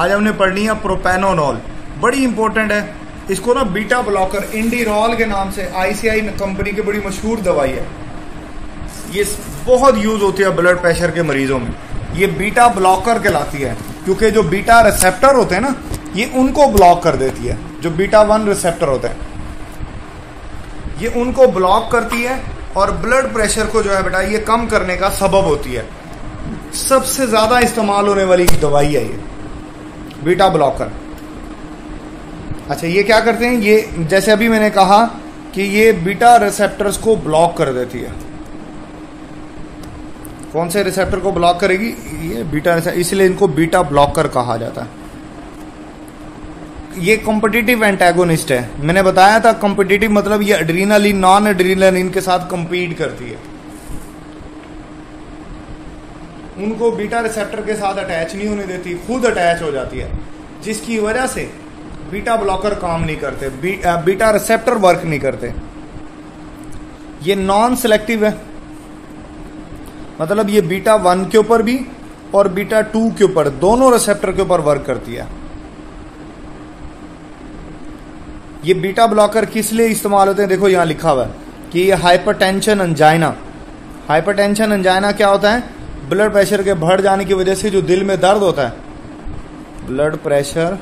आज हमने पढ़नी है प्रोपेनोनॉल। बड़ी इंपॉर्टेंट है। इसको ना बीटा ब्लॉकर इंडीरॉल के नाम से आईसीआई कंपनी की बड़ी मशहूर दवाई है। ये बहुत यूज़ होती है ब्लड प्रेशर के मरीजों में। ये बीटा ब्लॉकर कहलाती है। क्योंकि जो बीटा रिसेप्टर होते हैं ना, ये उनको ब्लॉक कर देती है। जो बीटा वन रिसेप्टर होते हैं। ये उनको ब्लॉक करती है और ब्लड प्रेशर को जो है बेटा, ये कम करने का सबब होती है। सबसे ज़्यादा इस्तेमाल होने वाली दवाई है ये। बीटा ब्लॉकर अच्छा ये क्या करते हैं? ये, जैसे अभी मैंने कहा कि ये बीटा रिसेप्टर्स को ब्लॉक कर देती है। कौन से रिसेप्टर को ब्लॉक करेगी? ये बीटा इसलिए इनको बीटा ब्लॉकर कहा जाता है। ये कॉम्पिटिटिव एंटेगोनिस्ट है। मैंने बताया था कॉम्पिटिटिव मतलब ये एड्रीनालिन नॉन एड्रीनालिन के साथ कंपीट करती है। उनको बीटा रिसेप्टर के साथ अटैच नहीं होने देती खुद अटैच हो जाती है। जिसकी वजह से बीटा ब्लॉकर काम नहीं करते बी, बीटा रिसेप्टर वर्क नहीं करते। ये नॉन सिलेक्टिव है। मतलब ये बीटा वन के ऊपर भी और बीटा टू के ऊपर दोनों रिसेप्टर के ऊपर वर्क करती है। ये बीटा ब्लॉकर किस लिए इस्तेमाल होते हैं? देखो यहाँ लिखा हुआ है कि ये हाइपरटेंशन अंजाइना हाइपरटेंशन अंजाइना क्या होता है? ब्लड प्रेशर के बढ़ जाने की वजह से जो दिल में दर्द होता है ब्लड प्रेशर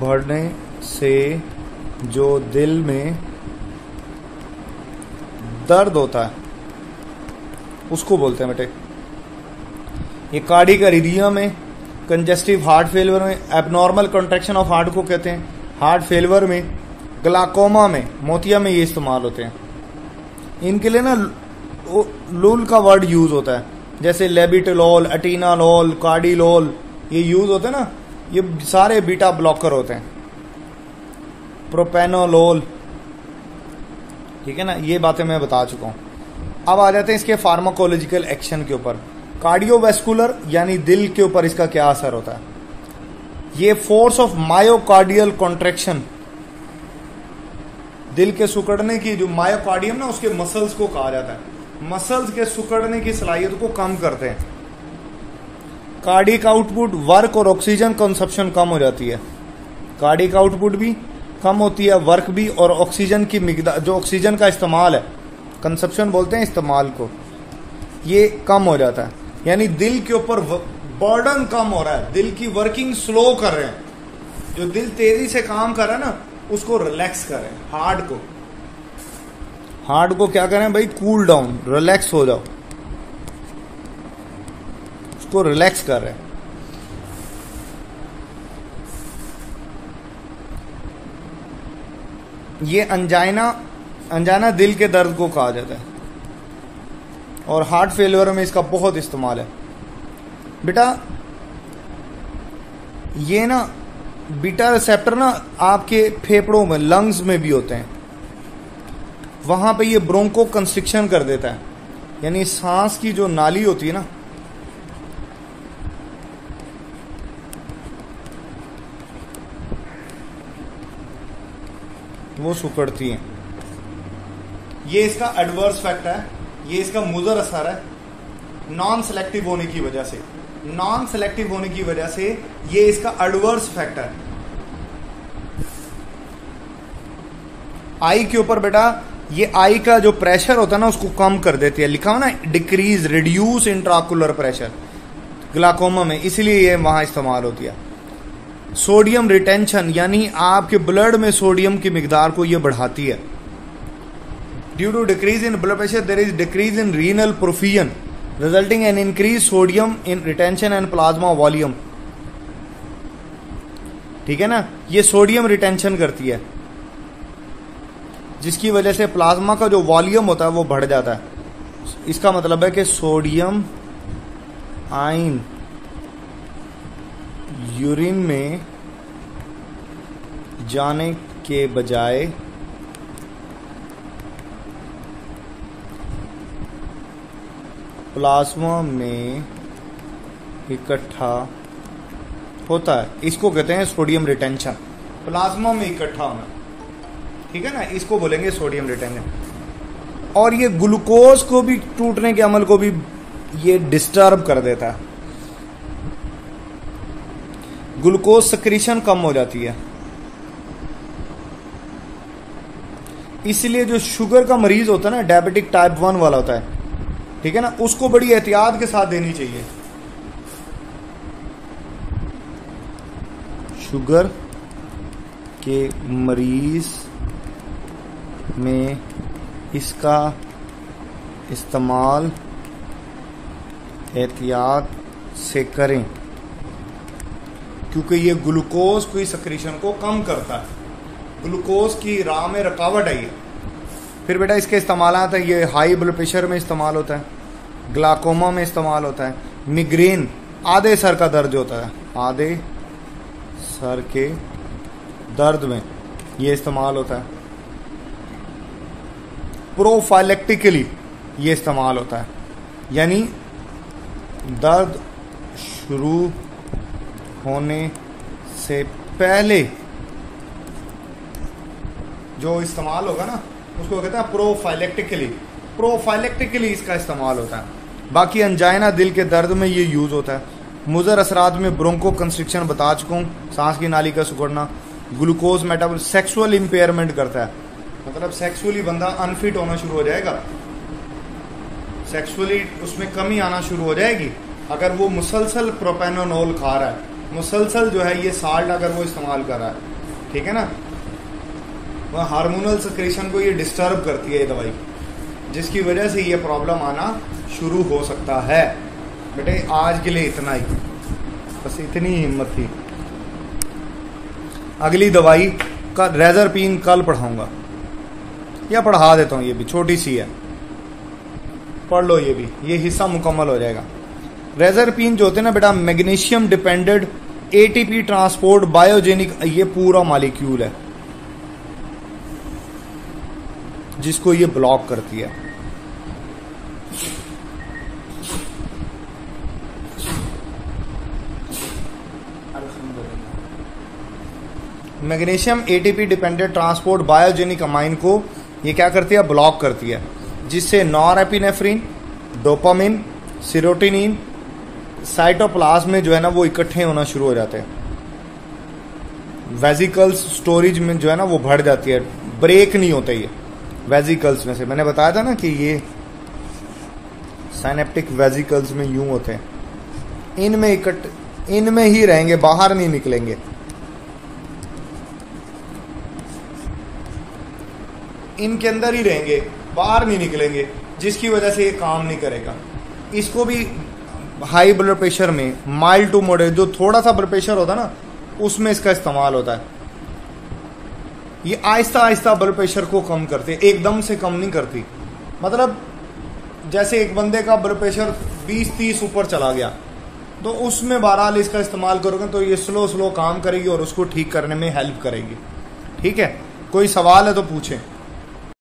बढ़ने से जो दिल में दर्द होता है, उसको बोलते हैं बेटे। ये कार्डिक एरिदिया में कंजेस्टिव हार्ट फेलियर में एबनॉर्मल कॉन्ट्रेक्शन ऑफ़ हार्ट को कहते हैं। हार्ट फेलियर में ग्लाकोमा में, मोतिया में ये इस्तेमाल होते हैं। इनके लिए ना लूल का वर्ड यूज़ होता है। जैसे लेबिटोल अटीनालोल कार्डिलोल, ये यूज़ होते हैं ना, ये सारे बीटा ब्लॉकर होते हैं। प्रोपेनोलोल, ठीक है ना, ये बातें मैं बता चुका हूँ। अब आ जाते हैं इसके फार्माकोलॉजिकल एक्शन के ऊपर। कार्डियोवेस्कुलर, यानी दिल के ऊपर इसका क्या असर होता है? ये फोर्स ऑफ़ मायोकार्डियल कॉन्ट्रेक्शन, दिल के सुकड़ने की जो मायोकार्डियम ना, उसके मसल्स को कहा जाता है। मसल्स के सुकड़ने की सलाहियत को कम करते हैं। कार्डिक आउटपुट वर्क और ऑक्सीजन कंसप्शन कम हो जाती है। कार्डिक आउटपुट भी कम होती है, वर्क भी और ऑक्सीजन की मिकदार जो ऑक्सीजन का इस्तेमाल है, कंसप्शन बोलते हैं इस्तेमाल को, ये कम हो जाता है। यानी दिल के ऊपर बर्डन कम हो रहा है। दिल की वर्किंग स्लो कर रहे हैं। जो दिल तेज़ी से काम कर रहा है ना, उसको रिलैक्स करें हार्ट को। हार्ट को क्या करें भाई? कूल डाउन रिलैक्स हो जाओ। उसको रिलैक्स कर रहे हैं। ये अंजाइना अंजाना दिल के दर्द को कहा जाता है। और हार्ट फेलियर में इसका बहुत इस्तेमाल है। बेटा, ये ना बीटा रिसेप्टर ना आपके फेफड़ों में लंग्स में भी होते हैं। वहाँ पे ये ब्रोंको कंस्ट्रिक्शन कर देता है। यानी सांस की जो नाली होती है ना, वो सुकड़ती है। ये इसका एडवर्स फैक्ट है, ये इसका मुजर असर है नॉन सेलेक्टिव होने की वजह से। नॉन सेलेक्टिव होने की वजह से ये इसका एडवर्स फैक्ट है। आई के ऊपर बेटा ये आई का जो प्रेशर होता है ना, उसको कम कर देती है। लिखा हुआ ना decrease reduce intraocular pressure glaucoma में, इसलिए ये वहाँ इस्तेमाल होती है। सोडियम रिटेंशन यानी आपके ब्लड में सोडियम की मकदार को ये बढ़ाती है। Due to decrease in blood pressure there is decrease in renal perfusion resulting in increase sodium in retention and plasma volume ठीक है ना? ये सोडियम रिटेंशन करती है। जिसकी वजह से प्लाज्मा का जो वॉल्यूम होता है वो बढ़ जाता है। इसका मतलब है कि सोडियम आइन यूरिन में जाने के बजाय प्लाज्मा में इकट्ठा होता है। इसको कहते हैं सोडियम रिटेंशन। प्लाज्मा में इकट्ठा होना। ठीक है ना? इसको बोलेंगे सोडियम रिटेंशन और ये ग्लूकोज को भी टूटने के अमल को भी ये डिस्टर्ब कर देता है। ग्लूकोज सक्रीशन कम हो जाती है। इसलिए जो शुगर का मरीज़ होता है ना डायबिटिक टाइप वन वाला होता है, ठीक है ना? उसको बड़ी एहतियात के साथ देनी चाहिए। शुगर के मरीज़ में इसका इस्तेमाल एहतियात से करें, क्योंकि ये ग्लूकोज की सक्रीशन को कम करता है। ग्लूकोज की राह में रुकावट आई है। फिर बेटा इसके इस्तेमाल आता है, ये हाई ब्लड प्रेशर में इस्तेमाल होता है ग्लाकोमा में इस्तेमाल होता है मिग्रेन आधे सर का दर्द होता है, आधे सर के दर्द में ये इस्तेमाल होता है। प्रोफाइलेक्टिकली ये इस्तेमाल होता है। यानी दर्द शुरू होने से पहले जो इस्तेमाल होगा ना, उसको कहते हैं प्रोफाइलेक्टिकली। प्रोफाइलेक्टिकली इसका इस्तेमाल होता है। बाकी अंजाइना दिल के दर्द में ये यूज़ होता है। मुजर असरात में ब्रोंको कंस्ट्रिक्शन बता चुका हूँ, सांस की नाली का सुखड़ना ग्लूकोज मेटाबॉल सेक्सुअल इंपेयरमेंट करता है। मतलब सेक्सुअली बंदा अनफिट होना शुरू हो जाएगा। सेक्सुअली उसमें कमी आना शुरू हो जाएगी। अगर वो मुसलसल प्रोपेनोनोल खा रहा है, मुसलसल जो है ये साल्ट अगर वो इस्तेमाल कर रहा है, ठीक है ना? वह हार्मोनल सक्रेशन को ये डिस्टर्ब करती है ये दवाई। जिसकी वजह से ये प्रॉब्लम आना शुरू हो सकता है। बेटे, आज के लिए इतना ही। बस इतनी हिम्मत थी। अगली दवाई का रेजर पीन कल पढ़ाऊँगा। या पढ़ा देता हूँ, ये भी, छोटी सी है। पढ़ लो ये भी, ये हिस्सा मुकम्मल हो जाएगा। रेजर पीन जो होते हैं ना बेटा, magnesium dependent ATP transport, biogenic, ये पूरा मालिक्यूल है। जिसको ये ब्लॉक करती है। Magnesium ATP dependent transport, biogenic amine को ये क्या करती है? ब्लॉक करती है। जिससे norepinephrine dopamine serotonin cytoplasm में जो है ना वो इकट्ठे होना शुरू हो जाते हैं। वेजिकल्स स्टोरेज में जो है ना वो बढ़ जाती है। ब्रेक नहीं होता ये वेजिकल्स में से। मैंने बताया था ना कि ये साइनेप्टिक वेजिकल्स में यूँ होते हैं। इनमें इकट्ठ, इनमें ही रहेंगे, बाहर नहीं निकलेंगे। इनके अंदर ही रहेंगे, बाहर नहीं निकलेंगे, जिसकी वजह से ये काम नहीं करेगा। इसको भी हाई ब्लड प्रेशर में माइल्ड टू मॉडरेट जो थोड़ा सा ब्लड प्रेशर होता है ना, उसमें इसका इस्तेमाल होता है। ये आहिस्ता आहिस्ता ब्लड प्रेशर को कम करते, एकदम से कम नहीं करती। मतलब जैसे एक बंदे का ब्लड प्रेशर 20-30 ऊपर चला गया तो उसमें बहरहाल इसका इस्तेमाल करोगे तो ये स्लो स्लो काम करेगी और उसको ठीक करने में हेल्प करेगी। ठीक है? कोई सवाल है तो पूछें।